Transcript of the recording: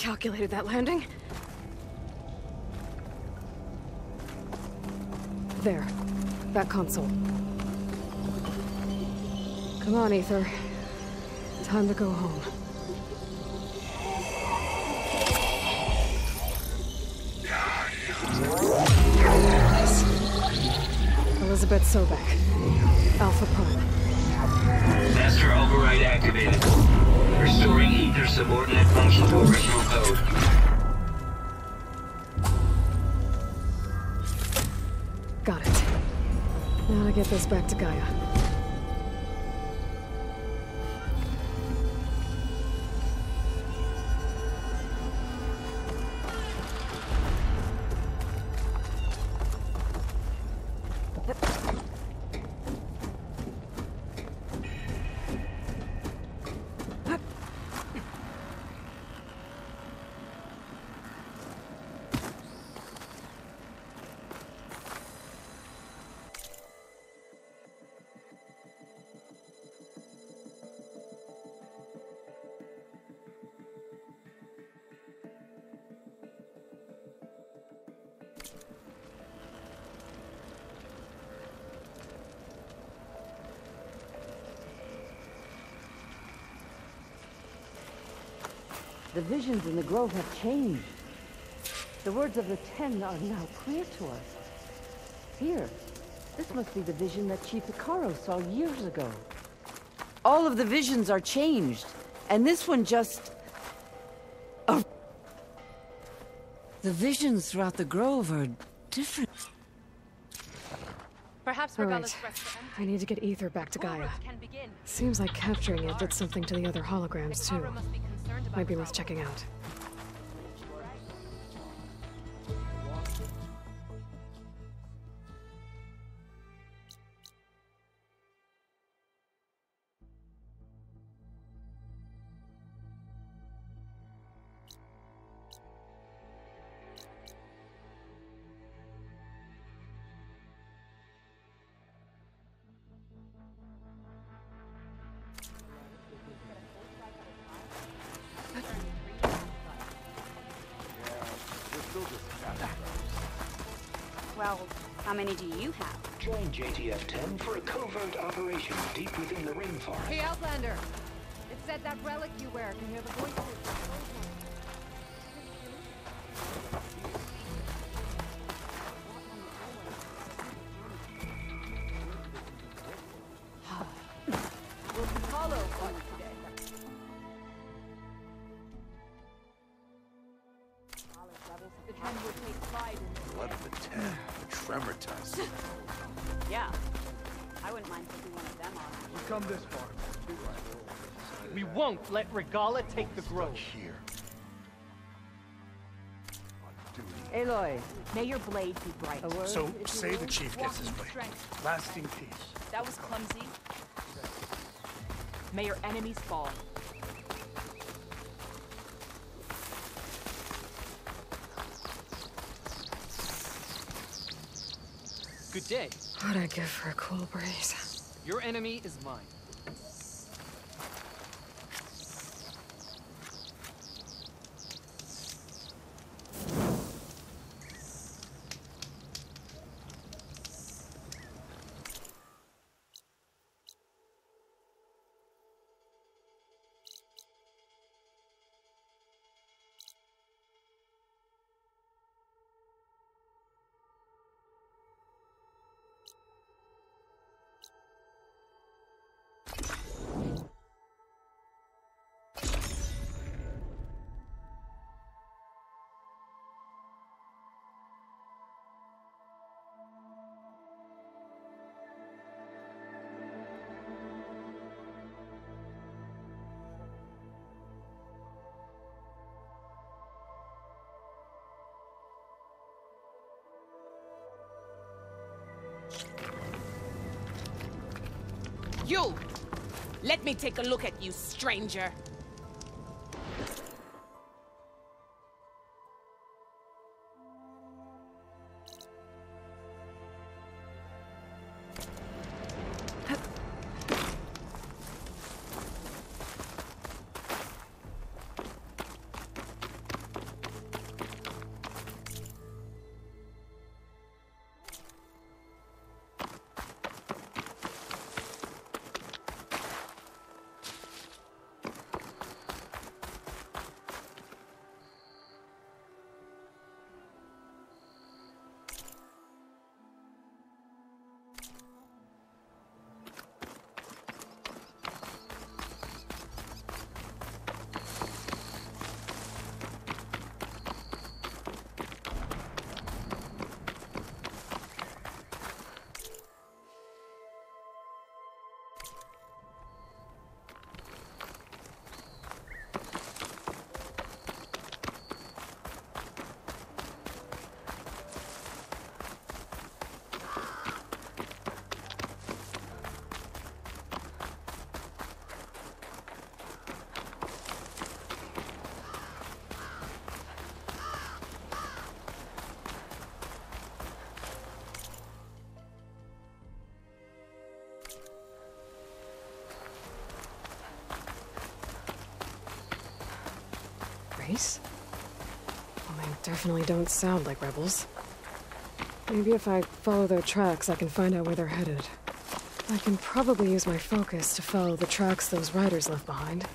calculated that landing. There. That console. Come on, AETHER. Time to go home. Elisabet Sobeck. Alpha Prime. Master override activated. Restoring AETHER subordinate function to original get this back to Gaia. The visions in the grove have changed. The words of the Ten are now clear to us. Here, this must be the vision that Chief Hekarro saw years ago. All of the visions are changed, and this one just... Oh. The visions throughout the grove are different. Perhaps All Regalla's right. rest I need to get AETHER back to Gaia. Seems like capturing it did something to the other holograms, too. Might be worth checking out. Well, how many do you have? Join JTF-10 for a covert operation deep within the rainforest. Hey, Outlander! It said that relic you wear can hear the voices. The Ten would take pride in Blood of the Ten. Tremortized. Yeah. I wouldn't mind taking one of them on. We've come this far. We won't let Regalla take the grove. Here. On. Aloy, May your blade be bright. word? So, say the chief gets his way. Lasting peace. That was clumsy. May your enemies fall. Good day. What'd I give for a cool breeze? Your enemy is mine. You! Let me take a look at you, stranger. Nice. Well, they definitely don't sound like rebels. Maybe if I follow their tracks, I can find out where they're headed. I can probably use my focus to follow the tracks those riders left behind.